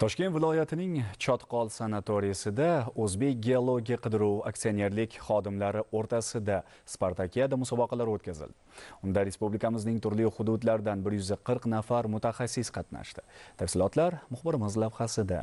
Toshkent viloyatining Chotqol sanatoriyasida O'zbek geologiya qidiruv aksionerlik xodimlari o'rtasida Spartakiada musobaqalar o'tkazildi. Unda respublikamizning turli hududlaridan 140 nafar mutaxassis qatnashdi. Tafsilotlar muxbirimiz lavhasida.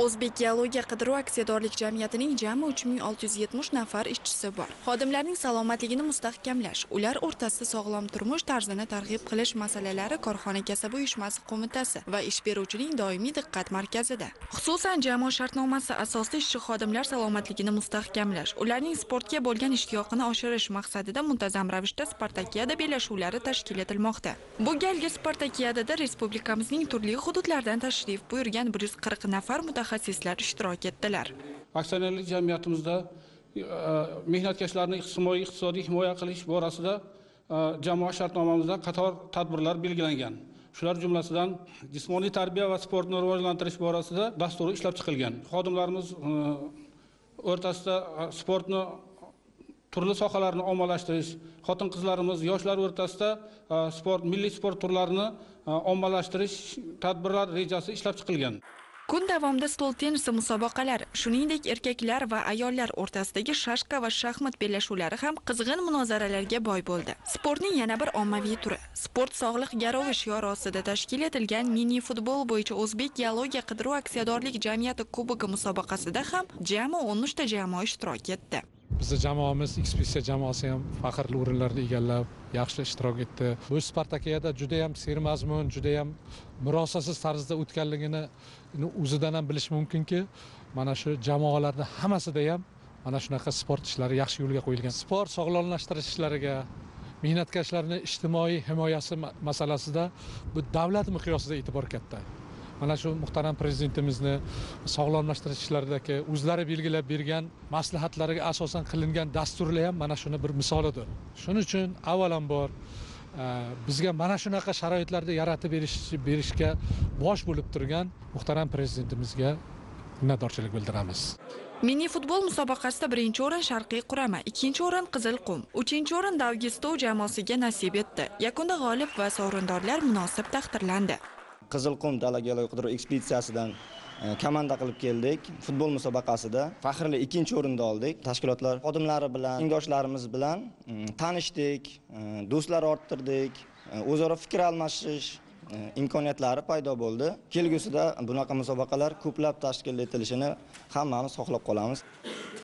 O'zbek geologiya qidiruv aksiyadorlik jamiyatining jami 3670 nafar ishchisi bor. Xodimlarning salomatligini mustahkamlash, ular o'rtasida sog'lom turmush tarzini targ'ib qilish masalalari korxona kasaba uyushmasi qo'mitasi va ish beruvchining doimiy diqqat markazida. Xususan, jamoa shartnomasi asosida ishchi xodimlar salomatligini mustahkamlash, ularning sportga bo'lgan ishtiyoqini oshirish maqsadida muntazam ravishda Spartakiyada bellashuvlari tashkil etilmoqda. Bu galgi Spartakiyadada respublikamizning turli hududlaridan tashrif buyurgan 140 nafar mutaxassislar ishtirok etdilar. aksionerlik jamiyatimizda e, mehnatkashlarni ijtimoiy iqtisodiy himoya qilish borasida e, jamoa shartnomamizda qator tadbirlar belgilangan. Shular jumlasidan jismoniy tarbiya va sportni rivojlantirish borasida dasturi ishlab chiqilgan. Xodimlarimiz e, o'rtasida sportni turli sohalarni ommalashtirish xotin qizlarimiz yoshlar o'rtasida sport milliy sport turlarini ommalashtirish tadbirlar rejasi ishlab chiqilgan. Kun davomida stol tennisi musobaqalari, shuningdek erkaklar va ayollar o'rtasidagi shashka va shaxmat bellashuvlari ham qizg'in munozaralarga boy bo'ldi. Sportning yana bir ommaviy turi sport sog'liq garovi shiori ostida tashkil etilgan mini futbol bo'yicha O'zbek geologiya qidiruv aksiyadorlik jamiyati kubogi musobaqasida ham jami 13 ta jamoa ishtirok etdi. Bizni jamoamiz ekspeditsiya jamoasi ham faxrli o'rinlarni egallab yaxshi ishtirok etdi. Bu spartakiyada judayam sermazmun judayam murosasiz tarzda o'tganligini o'zidan ham bilish mumkinki mana shu jamoalarni hammasida ham mana shunaqa sport ishlari yaxshi yo'lga qo'yilgan. Sport sog'lomlashtirish ishlariga mehnatkashlarni ijtimoiy himoyasi masalasida bu davlat miqyosida e'tibor katta. Mana shu muhtaram prezidentimizni sog'lomlashtirish ishlaridagi o'zlari belgilab bergan maslahatlariga asosan qilingan dasturlar ham mana shuni bir misolidir shuning uchun avvalambor e, bizga mana shunaqa sharoitlarni yaratib berish berishga bosh bo'lib turgan muhtaram prezidentimizga minnatdorchilik bildiramiz Mini futbol musobaqasida birinchi o'rin Sharqiy Qurama, ikkinchi o'rin Qizilqum, uchinchi o'rin Davgistov jamoasiga nasib etdi. Yakunda g'olib va sovrindorlar munosib taqdirlandi. Qizilqum dala qidiruv ekspeditsiyasidan e, komanda qilib keldik futbol musobaqasida. Faxrli ikkinchi o'rinni oldik. Tashkilotlar xodimlari bilan tengdoshlarimiz bilan e, tanishdik e, do'stlar orttirdik o'zaro fikr almashish imkoniyatlari paydo bo'ldi. Kelgusida bunaqa musobaqalar ko'plab tashkil etilishini hammamiz xohlab qolamiz.